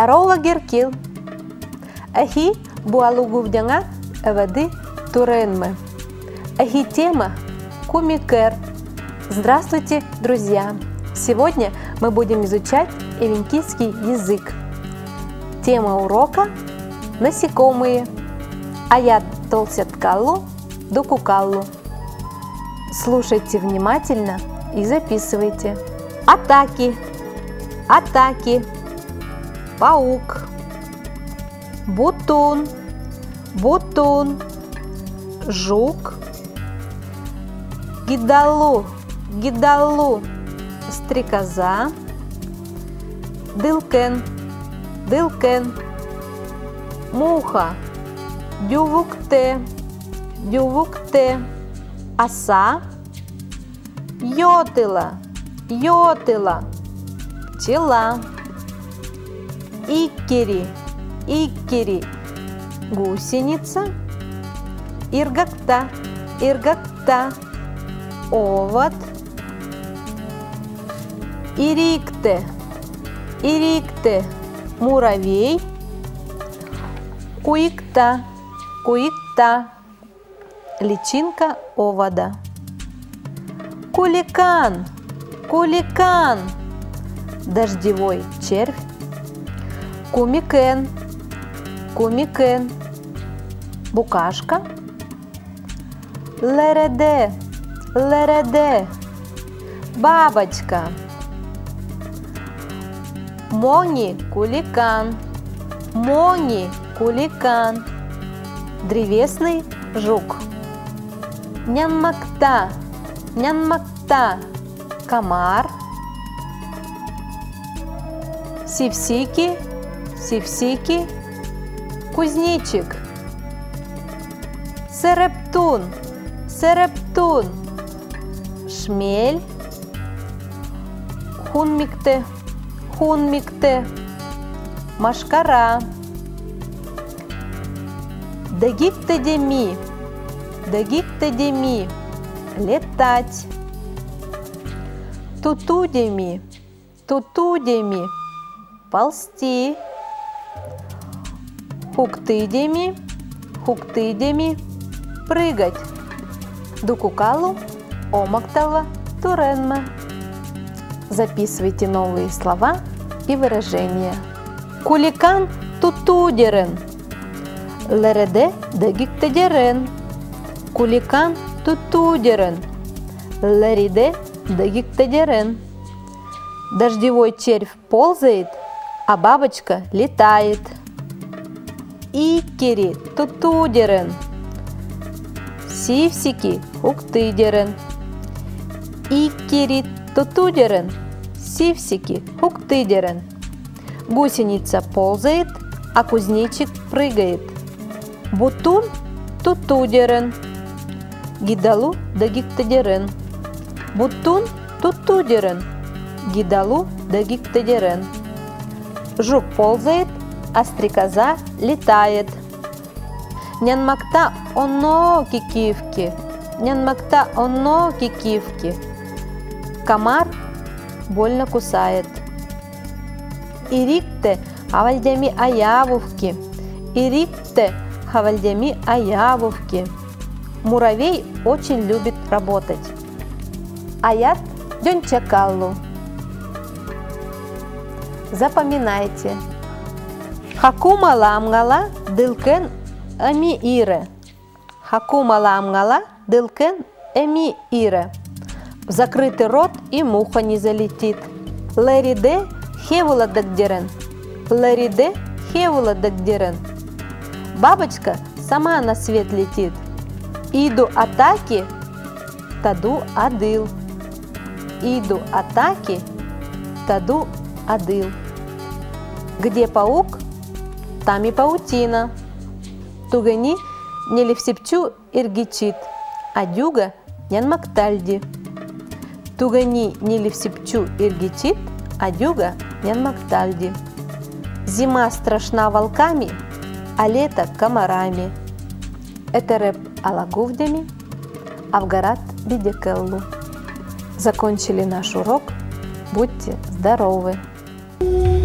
Дарова геркил. Ахи буалугувдяңа эвады туренмы. Ахи тема кумикер. Здравствуйте, друзья! Сегодня мы будем изучать эвенкийский язык. Тема урока – насекомые. А я толсяткаллу, дукукаллу. Слушайте внимательно и записывайте. Атаки, атаки, паук, бутун, бутун, жук, гидалу, гидалу, стрекоза, дылкен, дылкен, муха, дювукте, дювукте, оса, йотила, йотила, пчела, иккери, иккери, гусеница, иргакта, иргакта, овод, ирикте, ирикте, муравей, куикта, куикта, личинка овода. Куликан, куликан, дождевой червь. Кумикен, кумикен, букашка. Лереде, лереде, бабочка. Мони куликан, мони куликан, древесный жук. Нянмакта, нянмакта, комар. Сивсики, сивсики, кузнечик. Серептун, серептун, шмель. Хунмикте, хунмикте, машкара. Дагиктедеми, дагиктедеми, летать. Тутудеми, тутудеми, ползти. Хуктыдеми, хуктыдеми, прыгать. Дукукалу, омактала, туренма. Записывайте новые слова и выражения. Куликан тутудерен. Лереде дегиктедерен. Куликан тутудерен. Лериде дегиктедерен. Дождевой червь ползает, а бабочка летает. Иккери тутудерен. Сивсики уктыдерен. Иккери тутудерен. Сивсики уктыдерен. Гусеница ползает, а кузнечик прыгает. Бутун тутудерен. Гидалу да гиктедерен. Бутун тутудерен. Гидалу да гиктедерен. Жук ползает, а стрекоза летает. Нянмакта оно кикивки. Нянмакта оно кикивки. Комар больно кусает. Ирикте хавальдями аявувки. Ирикте хавальдями аявувки. Муравей очень любит работать. Аят дёнчакаллу. Запоминайте. Хакума ламгала дылкен ами ире. Хакума ламгала дылкен эми ире. В закрытый рот и муха не залетит. Лериде хевула дагдерен. Лериде хевула дагдерен. Бабочка сама на свет летит. Иду атаки, таду адыл. Иду атаки, таду адыл. Где паук, там и паутина. Тугани не левсепчу иргичит, а дюга нянмактальди. Тугани не левсепчу иргичит, а дюга нянмактальди. Зима страшна волками, а лето комарами. Это рэп Алагувдями, Авгарат Бидекеллу. Закончили наш урок. Будьте здоровы! thank you